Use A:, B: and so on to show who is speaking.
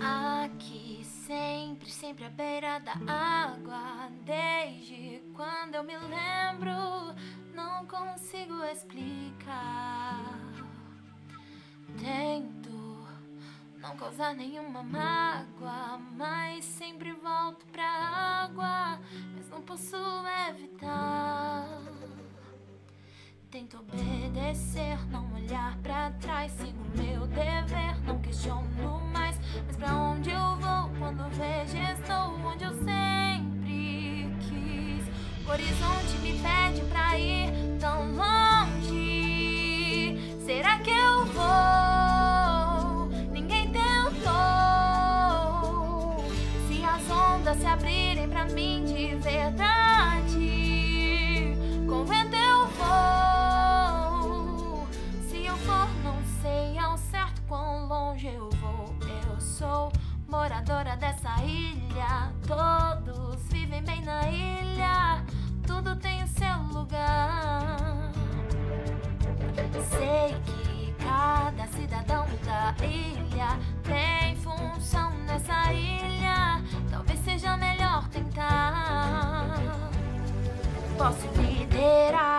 A: Aqui, sempre, sempre à beira da água. Desde quando eu me lembro, não consigo explicar. Tento não causar nenhuma mágoa, mas sempre volto pra água, mas não posso evitar. Tento obedecer, não olhar pra trás, horizonte me pede pra ir tão longe. Será que eu vou? Ninguém tentou. Se as ondas se abrirem pra mim de verdade, com vento eu vou. Se eu for, não sei ao certo quão longe eu vou. Eu sou moradora dessa ilha. Todos Posso liderar